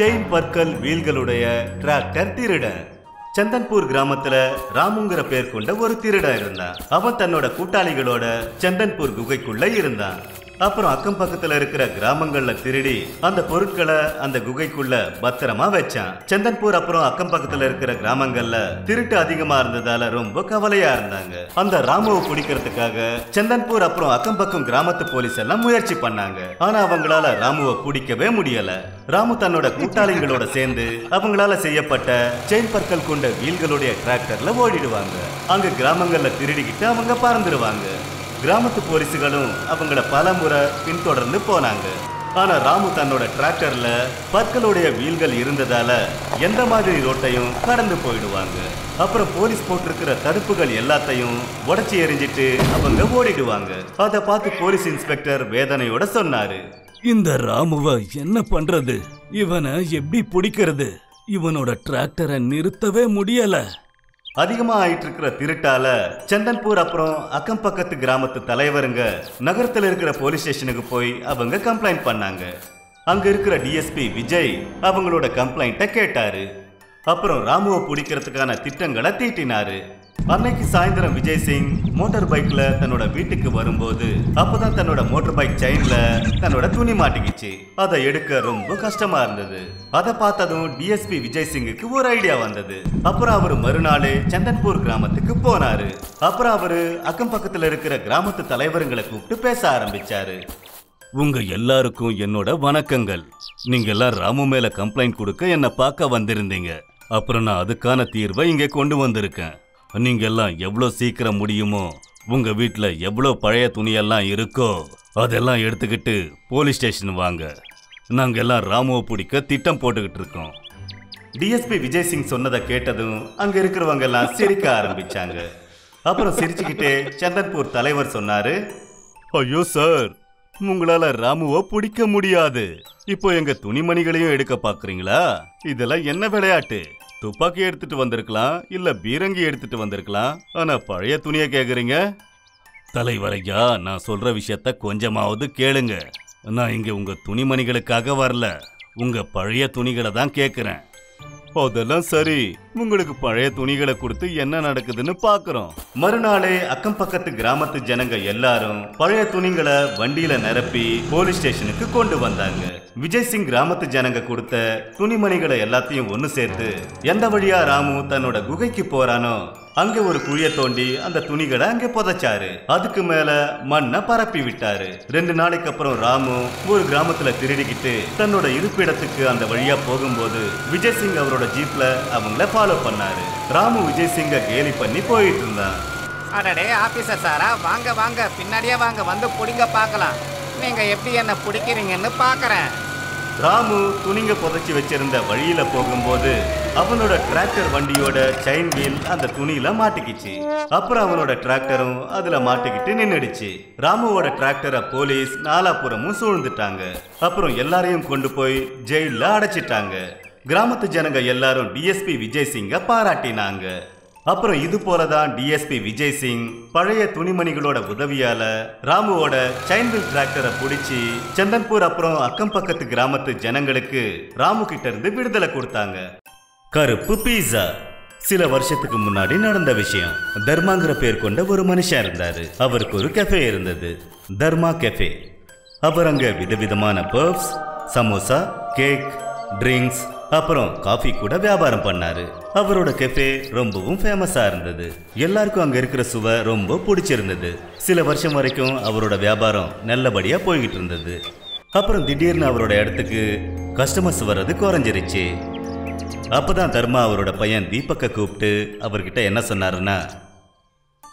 Chain பற்கள் வீல்களுடைய tractor திருடன் சந்தன்பூர் கிராமத்துல ராமுங்கிற பேர் கொண்ட ஒரு திருடன் இருந்தான். அவன் தன்னோட கூட்டாளிகளோட சந்தன்பூர் குகைக்குள்ள இருந்தான். அப்புறம் அக்கம் பக்கத்துல இருக்கிற கிராமங்கள்ல திருடி அந்த பொருட்களை அந்த குகைக்குள்ள பத்திரமா வச்சான். சந்தன்பூர் அப்புறம் அக்கம் பக்கத்துல இருக்கிற கிராமங்கள்ல திருட்டு அதிகமா இருந்ததால ரொம்ப கவலையா இருந்தாங்க. அந்த ராமுவை பிடிக்கிறதுக்காக சந்தன்பூர் அப்புறம் அக்கம் பக்கம் கிராமத்து போலீஸ் எல்லாம் முயற்சி பண்ணாங்க. ஆனா அவங்களால ராமுவை பிடிக்கவே முடியல. ராமு தன்னோட கூட்டாளிகளோட சேர்ந்து அவங்களால செய்யப்பட்ட செயின் பற்கள் கொண்ட வீல்களுடைய டிராக்டர்ல ஓடிடுவாங்க. அங்க கிராமங்கள்ல திருடிக்கிட்டு அவங்க பறந்துடுவாங்க கிராமத்து போலீஸுகளும் அவங்கள பல முறை பின்தொடர்ந்து போனாங்க. ஆனா ராமு தன்னோட டிராக்டர்ல பற்களுடைய வீல்கள் இருந்ததால எந்த மாதிரி ரோட்டையும் கடந்து போயிடுவாங்க. அப்புறம் போலீஸ் போட்டிருக்கிற தடுப்புகள் எல்லாத்தையும் உடச்சி எரிஞ்சிட்டு அவங்க ஓடிடுவாங்க. அதை பார்த்து போலீஸ் இன்ஸ்பெக்டர் வேதனையோட சொன்னாரு. இந்த ராமுவ என்ன பண்றது? இவனை எப்படி பிடிக்கிறது? இவனோட டிராக்டரை நிறுத்தவே முடியல. அதிகமா ஆயிட்டு இருக்கிற திருட்டால சந்தன்பூர் அப்புறம் அக்கம் பக்கத்து கிராமத்து தலைவருங்க நகரத்துல இருக்கிற போலீஸ் ஸ்டேஷனுக்கு போய் அவங்க கம்ப்ளைண்ட் பண்ணாங்க. அங்க இருக்கிற டிஎஸ்பி விஜய் அவங்களோட கம்ப்ளைண்ட்டை கேட்டாரு. அப்புறம் ராமுவை பிடிக்கிறதுக்கான திட்டங்களை தீட்டினாரு. அன்னைக்கு சாயந்தரம் விஜய் சிங் மோட்டார் பைக்ல தன்னோட வீட்டுக்கு வரும்போது அப்பதான் தன்னோட மோட்டார் பைக் செயின்ல தன்னோட துணி மாட்டிக்கிச்சு. அதை எடுக்க ரொம்ப கஷ்டமா இருந்தது. அதை பார்த்ததும் டிஎஸ்பி விஜய் சிங்குக்கு ஒரு ஐடியா வந்தது. அப்புறம் அவர் மறுநாள் சந்தன்பூர் கிராமத்துக்கு போனாரு. அப்புறம் அவரு அக்கம் பக்கத்துல இருக்கிற கிராமத்து தலைவருங்களை கூப்பிட்டு பேச ஆரம்பிச்சாரு. உங்க எல்லாருக்கும் என்னோட வணக்கங்கள். நீங்க எல்லாம் ராமு மேல கம்ப்ளைண்ட் கொடுக்க என்ன பார்க்க வந்திருந்தீங்க. அப்புறம் நான் அதுக்கான தீர்வை இங்கே கொண்டு வந்திருக்கேன். நீங்க எல்லாம் எவ்வளோ சீக்கிரம் முடியுமோ உங்க வீட்டில் எவ்வளோ பழைய துணியெல்லாம் இருக்கோ அதெல்லாம் எடுத்துக்கிட்டு போலீஸ் ஸ்டேஷன் வாங்க. நாங்கள் எல்லாம் ராமுவை பிடிக்க திட்டம் போட்டுக்கிட்டு இருக்கோம். டிஎஸ்பி விஜய் சிங் சொன்னதை கேட்டதும் அங்க இருக்கிறவங்க எல்லாம் சிரிக்க ஆரம்பிச்சாங்க. அப்புறம் சிரிச்சுக்கிட்டே சந்தன்பூர் தலைவர் சொன்னாரு ஐயோ சார் உங்களால ராமுவை பிடிக்க முடியாது. இப்போ எங்க துணிமணிகளையும் எடுக்க பாக்குறீங்களா? இதெல்லாம் என்ன விளையாட்டு? துப்பாக்கி எடுத்துட்டு வந்திருக்கலாம் இல்ல பீரங்கி எடுத்துட்டு வந்திருக்கலாம். ஆனா பழைய துணியை கேக்குறீங்க? தலைவரையா நான் சொல்ற விஷயத்த கொஞ்சமாவது கேளுங்க. நான் இங்க உங்க துணிமணிகளுக்காக வரல. உங்க பழைய துணிகளை தான் கேக்குறேன். அதெல்லாம் சரி. உங்களுக்கு பழைய துணிகளை கொடுத்து என்ன நடக்குதுன்னு பாக்குறோம். மறுநாளே அக்கம் பக்கத்து கிராமத்து ஜனங்க எல்லாரும் பழைய துணிகளை வண்டியில நிரப்பி போலீஸ் ஸ்டேஷனுக்கு கொண்டு வந்தாங்க. விஜய் சிங் கிராமத்து ஜனங்க கொடுத்த துணிமணிகளை எல்லாத்தையும் ஒன்னு சேர்த்து எந்த வழியா ராமு தன்னோட குகைக்கு போறானோ அங்க ஒரு குழிய தோண்டி அந்த துணிகளை அங்க புதைச்சாரு. அதுக்கு மேல மண்ணை பரப்பி விட்டாரு. ரெண்டு நாளைக்கு அப்புறம் ராமு ஒரு கிராமத்துல திருடிக்கிட்டு தன்னோட இருப்பிடத்துக்கு அந்த வழியா போகும்போது விஜய் சிங் அவரோட ஜீப்ல அவங்கள ஃபாலோ பண்ணாரு. ராமு விஜய் சிங்க கேலி பண்ணி போயிட்டு இருந்தான். அடடே ஆபீசர் சாரா வாங்க வாங்க. பின்னாடியே வாங்க. வந்து பிடிங்க பார்க்கலாம். நீங்க எப்படி என்ன பிடிக்கிறீங்கன்னு பாக்குறேன் ராமு துணிங்க புதைச்சி வச்சிருந்த வழியில போகும்போது அவனோட டிராக்டர் வண்டியோட செயின் வீல் அந்த துணியில மாட்டிக்கிச்சு. அப்புறம் அவனோட டிராக்டரும் அதுல மாட்டிக்கிட்டு நின்னுடுச்சு. ராமுவோட டிராக்டரை போலீஸ் நாலாபுறமும் சூழ்ந்துட்டாங்க. அப்புறம் எல்லாரையும் கொண்டு போய் ஜெயில அடைச்சிட்டாங்க. கிராமத்து ஜனங்க எல்லாரும் டிஎஸ்பி விஜய் சிங்க பாராட்டினாங்க. அப்புறம் இது போலதான் டிஎஸ்பி விஜய் சிங் பழைய துணிமணிகளோட உதவியால ராமுவோட சைன்வில் டிராக்டரை பிடிச்சி சந்தன்பூர் அப்புறம் அக்கம் பக்கத்து கிராமத்து ஜனங்களுக்கு ராமு கிட்ட இருந்து விடுதலை கொடுத்தாங்க. கருப்பு பீஸா. சில வருஷத்துக்கு முன்னாடி நடந்த விஷயம். தர்மாங்கிற பேர் கொண்ட ஒரு மனுஷன் இருந்தாரு. அவருக்கு ஒரு கெஃபே இருந்தது. தர்மா கெஃபே அவர் அங்க விதவிதமான பர்ப்ஸ் சமோசா கேக் ட்ரிங்க்ஸ் அப்புறம் காஃபி கூட வியாபாரம் பண்ணாரு. அவரோட கெஃபே ரொம்பவும் ஃபேமஸா இருந்தது. எல்லாருக்கும் அங்க இருக்கிற சுவை ரொம்ப பிடிச்சிருந்தது. சில வருஷம் வரைக்கும் அவரோட வியாபாரம் நல்லபடியா போய்கிட்டு இருந்தது. அப்புறம் திடீர்னு அவரோட இடத்துக்கு கஸ்டமர்ஸ் வர்றது குறைஞ்சிருச்சு. அப்பதான் தர்மா அவரோட பையன் தீபக்கை கூப்பிட்டு அவர்கிட்ட என்ன சொன்னாருன்னா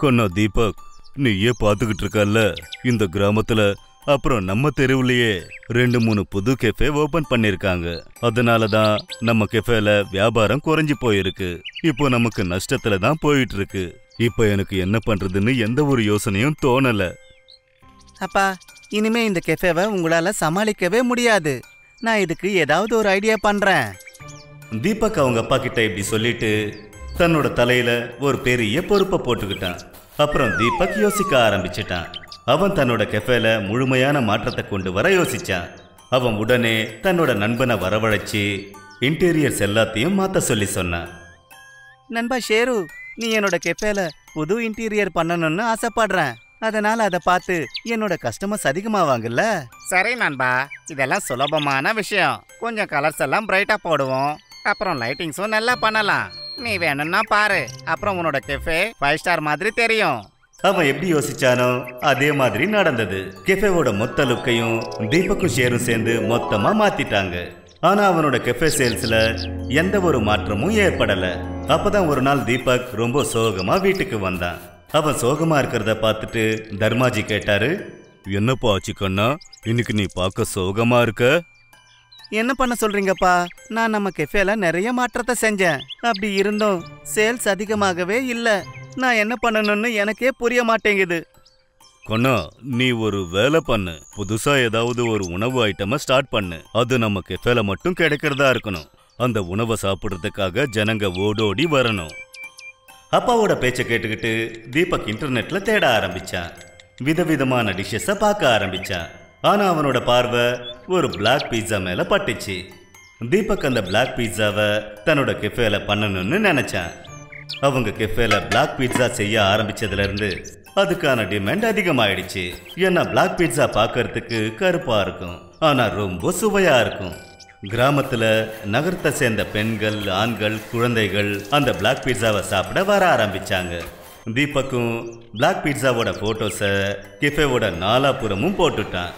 கொன்னோ தீபக் நீயே பார்த்துக்கிட்டு இருக்கல்ல? இந்த கிராமத்துல அப்புறம் நம்ம தெருவுலயே ரெண்டு மூணு புது கெஃபே ஓபன் பண்ணிருக்காங்க. அதனால தான் நம்ம கெஃபேல வியாபாரம் குறைஞ்சு போயிருக்கு. இப்போ நமக்கு நஷ்டத்துல தான் போயிட்டு இருக்கு இப்போ எனக்கு என்ன பண்றதுன்னு எந்த ஒரு யோசனையும் தோணல. அப்பா இனிமே இந்த கெஃபேவை உங்களால சமாளிக்கவே முடியாது. நான் இதுக்கு ஏதாவது ஒரு ஐடியா பண்றேன். தீபக் அவங்க அப்பா கிட்ட இப்படி சொல்லிட்டு தன்னோட தலையில ஒரு பெரிய பொறுப்பை போட்டுக்கிட்டான். அப்புறம் தீபக் யோசிக்க ஆரம்பிச்சிட்டான். அவன் தன்னோட கெஃபேல முழுமையான மாற்றத்தை கொண்டு வர யோசிச்சான். அவன் உடனே தன்னோட நண்பனை வரவழைச்சு இன்டீரியர்ஸ் எல்லாத்தையும் மாத்த சொல்லி சொன்னான். நண்பா ஷேரு நீ என்னோட கெஃபேல புது இன்டீரியர் பண்ணணும்னு ஆசைப்படுறேன். அதனால அதை பார்த்து என்னோட கஸ்டமர்ஸ் அதிகமாவாங்கல்ல? சரி நண்பா இதெல்லாம் சுலபமான விஷயம். கொஞ்சம் கலர்ஸ் எல்லாம் பிரைட்டா போடுவோம். அப்புறம் லைட்டிங்ஸும் நல்லா பண்ணலாம். நீ வேணும்னா பாரு. அப்புறம் உன்னோட கெஃபே ஃபைவ் ஸ்டார் மாதிரி தெரியும். அவன் எப்படி யோசிச்சானோ அதே மாதிரி நடந்தது. கெஃபேவோட மொத்த லுக்கையும் தீபக்கும் ஷேரும் சேர்ந்து மொத்தமா மாத்திட்டாங்க. ஆனா அவனோட கெஃபே சேல்ஸ்ல எந்த ஒரு மாற்றமும் ஏற்படல. அப்பதான் ஒரு நாள் தீபக் ரொம்ப சோகமா வீட்டுக்கு வந்தான். அவன் சோகமா இருக்கிறத பார்த்துட்டு தர்மாஜி கேட்டாரு என்னப்பா ஆச்சு கண்ணா? இன்னைக்கு நீ பார்க்க சோகமா இருக்க? என்ன பண்ண சொல்றீங்கப்பா? நான் நம்ம கெஃபேல நிறைய மாற்றத்தை செஞ்சேன். அப்படி இருந்தும் சேல்ஸ் அதிகமாகவே இல்லை. நான் என்ன பண்ணணும்னு எனக்கே புரிய மாட்டேங்குது. கண்ணா நீ ஒரு வேலை பண்ணு. புதுசா ஏதாவது ஒரு உணவு ஐட்டமை ஸ்டார்ட் பண்ணு. அது நம்ம கெஃபேல மட்டும் கிடைக்கிறதா இருக்கணும். அந்த உணவை சாப்பிடுறதுக்காக ஜனங்க ஓடோடி வரணும். அப்பாவோட பேச்சை கேட்டுக்கிட்டு தீபக் இன்டர்நெட்ல தேட ஆரம்பிச்சான். விதவிதமான டிஷ்ஷஸை பார்க்க ஆரம்பிச்சான். ஆனா அவனோட பார்வை ஒரு பிளாக் பீட்சா மேல பட்டுச்சு. தீபக் அந்த பிளாக் பீட்சாவை தன்னோட கெஃபேல பண்ணணும்னு நினைச்சான். அவங்க கெஃபேல பிளாக் பீட்சா செய்ய ஆரம்பிச்சதுல இருந்து அதுக்கான டிமாண்ட் அதிகமாயிடுச்சு. ஏன்னா பிளாக் பீட்சா பார்க்கறதுக்கு கருப்பா இருக்கும். ஆனா ரொம்ப சுவையா இருக்கும். கிராமத்துல நகரத்தை சேர்ந்த பெண்கள் ஆண்கள் குழந்தைகள் அந்த பிளாக் பீட்சாவை சாப்பிட வர ஆரம்பிச்சாங்க. தீபக்கும் பிளாக் பீட்சாவோட போட்டோஸை கெஃபேவோட நாலாபுரமும் போட்டுட்டான்.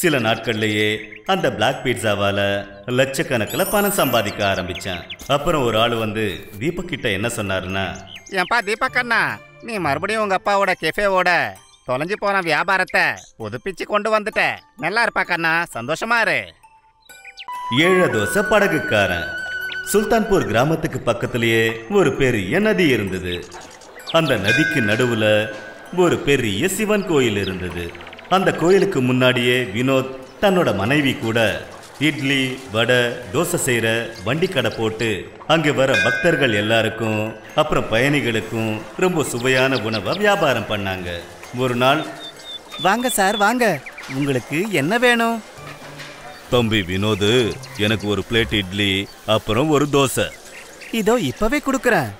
சில நாட்கள்லயே அந்த பிளாக் பீட்சாவால லட்சக்கணக்கில் பணம் சம்பாதிக்க ஆரம்பிச்சான். அப்புறம் ஒரு ஆள் வந்து தீபக் கிட்ட என்ன சொன்னாருன்னா ஏன்பா தீபக் அண்ணா நீ மறுபடியும் உங்க அப்பாவோட கெஃபேவோட தொலைஞ்சு போன வியாபாரத்தை புதுப்பிச்சு கொண்டு வந்துட்ட. நல்லா இருப்பா கண்ணா சந்தோஷமா இரு. ஏழ தோசை படகுக்காரன். சுல்தான்பூர் கிராமத்துக்கு பக்கத்திலேயே ஒரு பெரிய நதி இருந்தது. அந்த நதிக்கு நடுவுல ஒரு பெரிய சிவன் கோயில் இருந்தது. அந்த கோயிலுக்கு முன்னாடியே வினோத் தன்னோட மனைவி கூட இட்லி வடை தோசை செய்கிற வண்டி கடை போட்டு அங்கே வர பக்தர்கள் எல்லாருக்கும் அப்புறம் பயணிகளுக்கும் ரொம்ப சுவையான உணவை வியாபாரம் பண்ணாங்க. ஒரு நாள் வாங்க சார் வாங்க. உங்களுக்கு என்ன வேணும்? தம்பி வினோது எனக்கு ஒரு பிளேட் இட்லி அப்புறம் ஒரு தோசை. இதோ இப்பவே கொடுக்குறேன்.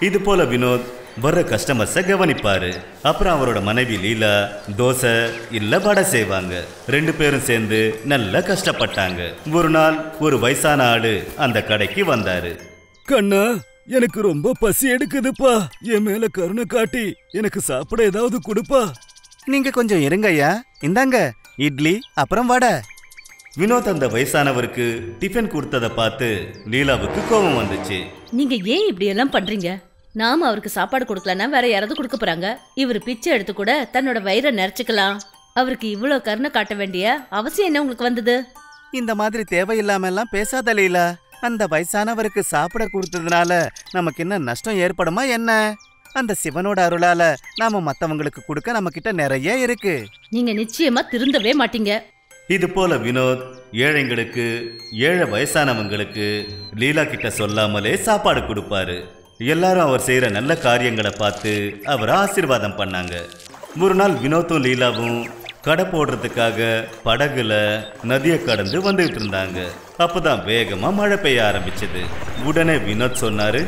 இது போல வினோத் வர்ற கஸ்டமர்ஸை கவனிப்பாரு. அப்புறம் அவரோட மனைவி லீலா தோசை இல்ல வடை செய்வாங்க. ரெண்டு பேரும் சேர்ந்து நல்லா கஷ்டப்பட்டாங்க. ஒரு நாள் ஒரு வயசான ஆளு அந்த கடைக்கு வந்தாரு. கண்ணா எனக்கு ரொம்ப பசி எடுக்குதுப்பா. என் மேல கருணை காட்டி எனக்கு சாப்பிட ஏதாவது கொடுப்பா. நீங்க கொஞ்சம் இருங்கய்யா இந்தாங்க இட்லி அப்புறம் வடை. வினோத் அந்த வயசானவருக்கு டிஃபன் கொடுத்ததை பார்த்து லீலாவுக்கு கோபம் வந்துச்சு. நீங்க ஏன் இப்படி எல்லாம் பண்றீங்க? நாம அவருக்கு சாப்பாடு கொடுக்கலன்னா வேற யாராவது கொடுக்க போறாங்க. இவர் பிச்சை எடுத்து கூட தன்னோட வயிறை நிறைச்சுக்கலாம். அவருக்கு இவ்வளவு கருணை காட்ட வேண்டிய அவசியம் என்ன உங்களுக்கு வந்தது? இந்த மாதிரி தேவையில்லாம எல்லாம் பேசாத லீலா. அந்த வயசானவருக்கு சாப்பிட கொடுத்ததுனால நமக்கு என்ன நஷ்டம் ஏற்படுமா என்ன? அந்த சிவனோட அருளால நாம மத்தவங்களுக்கு கொடுக்க நம்ம கிட்ட நிறைய இருக்கு. நீங்க நிச்சயமா திருந்தவே மாட்டீங்க. இது போல வினோத் ஏழைங்களுக்கு ஏழை வயசானவங்களுக்கு லீலா கிட்ட சொல்லாமலே சாப்பாடு கொடுப்பாரு. எல்லாரும் அவர் செய்யற நல்ல காரியங்களை பார்த்து அவர் ஆசீர்வாதம் பண்ணாங்க. ஒரு நாள் வினோத்தும் லீலாவும் கடை போடுறதுக்காக படகுல நதியை கடந்து வந்துகிட்டு இருந்தாங்க. அப்பதான் வேகமா மழை பெய்ய ஆரம்பிச்சது. உடனே வினோத் சொன்னாரு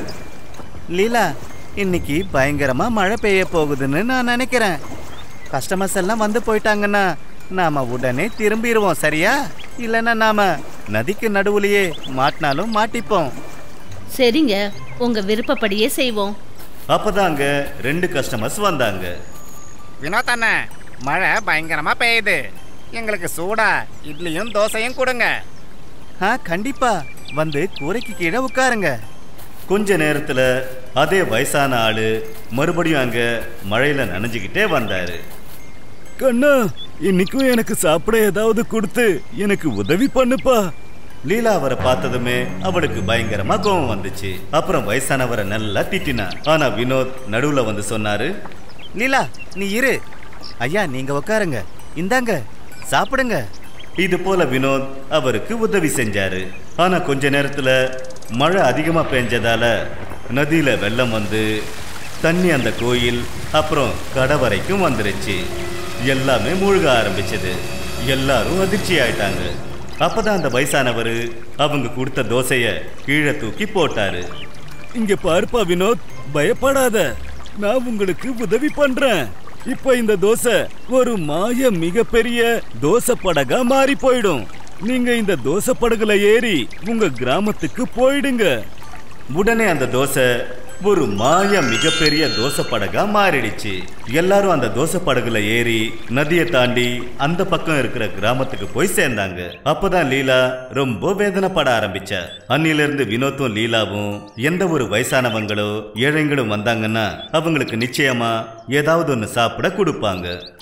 லீலா இன்னைக்கு பயங்கரமா மழை பெய்ய போகுதுன்னு நான் நினைக்கிறேன். கஸ்டமர்ஸ் எல்லாம் வந்து போயிட்டாங்கன்னா நாம உடனே திரும்பிடுவோம் சரியா? இல்லைன்னா நாம நதிக்கு நடுவுலயே மாட்டினாலும் மாட்டிப்போம். சரிங்க. உங்க விருப்பப்படியே செய்வோம். அப்பதான் அங்க ரெண்டு கஸ்டமர்ஸ் வந்தாங்க. வினோத் அண்ணன் மழை பயங்கரமா பெய்யுது. எங்களுக்கு சூடா இட்லியும் தோசையும் கொடுங்க. ஆ கண்டிப்பா. வந்து கூரைக்கு கீழே உட்காருங்க. கொஞ்ச நேரத்துல அதே வயசான ஆளு மறுபடியும் அங்க மழையில நனைஞ்சுக்கிட்டே வந்தாரு. கண்ணா இன்னைக்கும் எனக்கு சாப்பிட ஏதாவது கொடுத்து எனக்கு உதவி பண்ணுப்பா. லீலா அவரை பார்த்ததுமே அவளுக்கு பயங்கரமா கோபம் வந்துச்சு. அப்புறம் வயசானவரை நல்லா திட்டினா. ஆனா வினோத் நடுவுல வந்து சொன்னாரு லீலா நீ இரு. ஐயா நீங்க உட்காருங்க இந்தாங்க சாப்பிடுங்க. இது போல வினோத் அவருக்கு உதவி செஞ்சாரு. ஆனா கொஞ்ச நேரத்துல மழை அதிகமா பெஞ்சதால நதியில வெள்ளம் வந்து தண்ணி அந்த கோயில் அப்புறம் கடை வரைக்கும் வந்துருச்சு. எல்லாமே மூழ்க ஆரம்பிச்சது. எல்லாரும் அதிர்ச்சி ஆயிட்டாங்க. அப்பதான் அந்த வயசானவர் அவங்க கொடுத்த தோசைய கீழே தூக்கி போட்டாரு. இங்க பார்ப்பா வினோத் பயப்படாத. நான் உங்களுக்கு உதவி பண்றேன். இப்ப இந்த தோசை ஒரு மாய மிகப்பெரிய தோசை படகா மாறி போயிடும். நீங்க இந்த தோசை படகுல ஏறி உங்க கிராமத்துக்கு போயிடுங்க. உடனே அந்த தோசை ஒரு மாய மிகப்பெரிய தோசை படகா மாறிடுச்சு. எல்லாரும் அந்த தோசை படகுல ஏறி நதியை தாண்டி அந்த பக்கம் இருக்கிற கிராமத்துக்கு போய் சேர்ந்தாங்க. அப்பதான் லீலா ரொம்ப வேதனைப்பட ஆரம்பிச்ச. அன்னில இருந்து வினோத்தும் லீலாவும் எந்த ஒரு வயசானவங்களோ ஏழைங்களும் வந்தாங்கன்னா அவங்களுக்கு நிச்சயமா ஏதாவது ஒன்று சாப்பிட கொடுப்பாங்க.